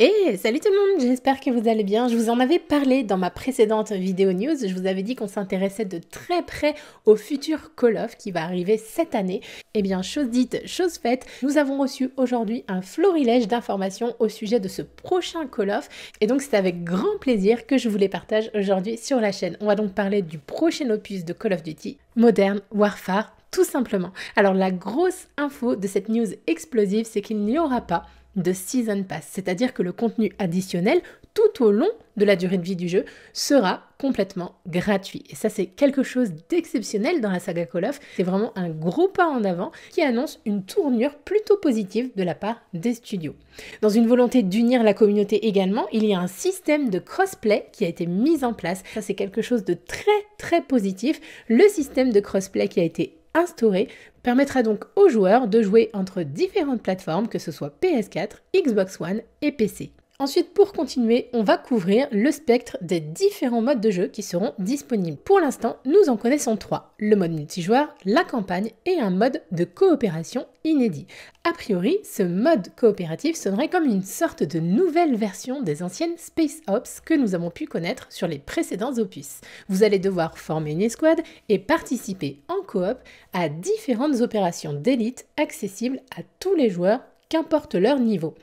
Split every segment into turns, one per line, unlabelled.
Et salut tout le monde, j'espère que vous allez bien. Je vous en avais parlé dans ma précédente vidéo news. Je vous avais dit qu'on s'intéressait de très près au futur Call of qui va arriver cette année. Eh bien, chose dite, chose faite, nous avons reçu aujourd'hui un florilège d'informations au sujet de ce prochain Call of. Et donc, c'est avec grand plaisir que je vous les partage aujourd'hui sur la chaîne. On va donc parler du prochain opus de Call of Duty, Modern Warfare tout simplement. Alors la grosse info de cette news explosive, c'est qu'il n'y aura pas de Season Pass, c'est-à-dire que le contenu additionnel tout au long de la durée de vie du jeu sera complètement gratuit. Et ça, c'est quelque chose d'exceptionnel dans la saga Call of. C'est vraiment un gros pas en avant qui annonce une tournure plutôt positive de la part des studios. Dans une volonté d'unir la communauté également, il y a un système de crossplay qui a été mis en place. Ça, c'est quelque chose de très très positif. Le système de crossplay qui a été instauré permettra donc aux joueurs de jouer entre différentes plateformes, que ce soit PS4, Xbox One et PC. Ensuite, pour continuer, on va couvrir le spectre des différents modes de jeu qui seront disponibles. Pour l'instant, nous en connaissons trois. Le mode multijoueur, la campagne et un mode de coopération inédit. A priori, ce mode coopératif sonnerait comme une sorte de nouvelle version des anciennes Space Ops que nous avons pu connaître sur les précédents opus. Vous allez devoir former une escouade et participer en coop à différentes opérations d'élite accessibles à tous les joueurs qu'importe leur niveau.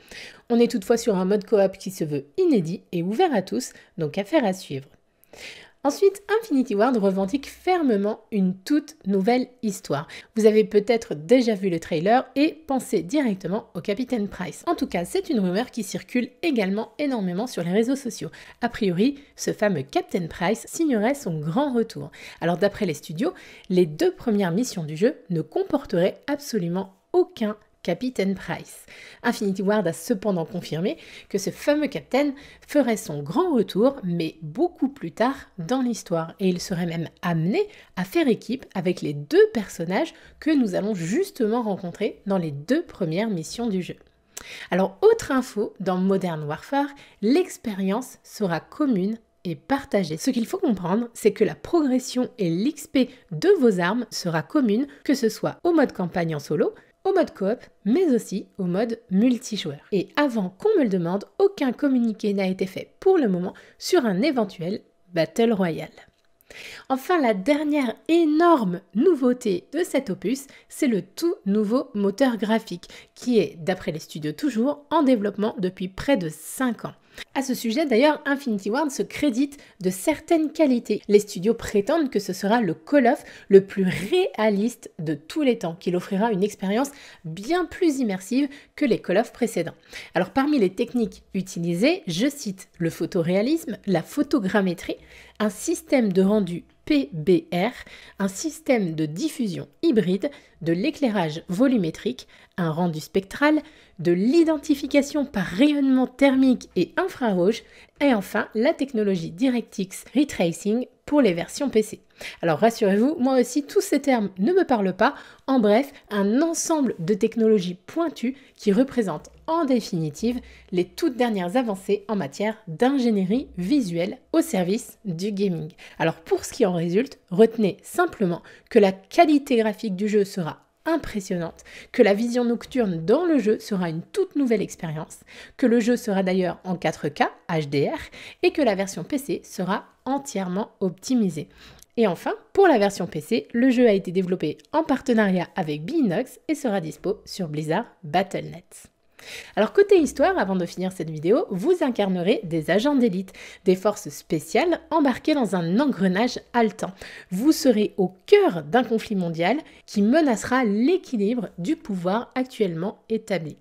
On est toutefois sur un mode coop qui se veut inédit et ouvert à tous, donc affaire à suivre. Ensuite, Infinity Ward revendique fermement une toute nouvelle histoire. Vous avez peut-être déjà vu le trailer et pensé directement au Capitaine Price. En tout cas, c'est une rumeur qui circule également énormément sur les réseaux sociaux. A priori, ce fameux Captain Price signerait son grand retour. Alors d'après les studios, les deux premières missions du jeu ne comporteraient absolument aucun Captain Price. Infinity Ward a cependant confirmé que ce fameux Captain ferait son grand retour, mais beaucoup plus tard dans l'histoire, et il serait même amené à faire équipe avec les deux personnages que nous allons justement rencontrer dans les deux premières missions du jeu. Alors, autre info, dans Modern Warfare, l'expérience sera commune et partagée. Ce qu'il faut comprendre, c'est que la progression et l'XP de vos armes sera commune, que ce soit au mode campagne en solo, au mode coop, mais aussi au mode multijoueur. Et avant qu'on me le demande, aucun communiqué n'a été fait pour le moment sur un éventuel Battle Royale. Enfin, la dernière énorme nouveauté de cet opus, c'est le tout nouveau moteur graphique, qui est, d'après les studios toujours, en développement depuis près de 5 ans. À ce sujet, d'ailleurs, Infinity Ward se crédite de certaines qualités. Les studios prétendent que ce sera le Call of le plus réaliste de tous les temps, qu'il offrira une expérience bien plus immersive que les Call of précédents. Alors parmi les techniques utilisées, je cite le photoréalisme, la photogrammétrie, un système de rendu PBR, un système de diffusion hybride, de l'éclairage volumétrique, un rendu spectral, de l'identification par rayonnement thermique et infrarouge, et enfin la technologie DirectX Ray Tracing pour les versions PC. Alors rassurez-vous, moi aussi tous ces termes ne me parlent pas. En bref, un ensemble de technologies pointues qui représentent en définitive les toutes dernières avancées en matière d'ingénierie visuelle au service du gaming. Alors pour ce qui en résulte, retenez simplement que la qualité graphique du jeu sera impressionnante, que la vision nocturne dans le jeu sera une toute nouvelle expérience, que le jeu sera d'ailleurs en 4K HDR et que la version PC sera entièrement optimisée. Et enfin, pour la version PC, le jeu a été développé en partenariat avec Binox et sera dispo sur Blizzard Battle.net. Alors côté histoire, avant de finir cette vidéo, vous incarnerez des agents d'élite, des forces spéciales embarquées dans un engrenage haletant. Vous serez au cœur d'un conflit mondial qui menacera l'équilibre du pouvoir actuellement établi.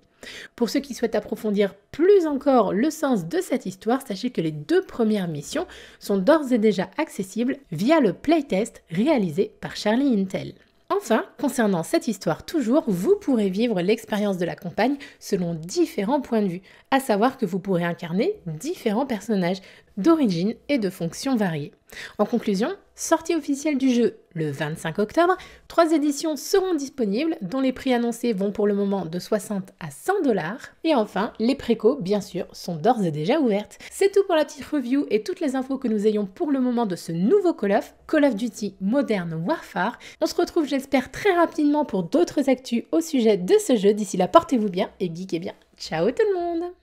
Pour ceux qui souhaitent approfondir plus encore le sens de cette histoire, sachez que les deux premières missions sont d'ores et déjà accessibles via le playtest réalisé par Charlie Intel. Enfin, concernant cette histoire toujours, vous pourrez vivre l'expérience de la campagne selon différents points de vue, à savoir que vous pourrez incarner différents personnages d'origine et de fonctions variées. En conclusion, sortie officielle du jeu le 25 octobre, trois éditions seront disponibles dont les prix annoncés vont pour le moment de 60 à 100 dollars. Et enfin, les précos, bien sûr, sont d'ores et déjà ouvertes. C'est tout pour la petite review et toutes les infos que nous ayons pour le moment de ce nouveau Call of, Call of Duty Modern Warfare. On se retrouve, j'espère, très rapidement pour d'autres actus au sujet de ce jeu. D'ici là, portez-vous bien et geekez bien. Ciao tout le monde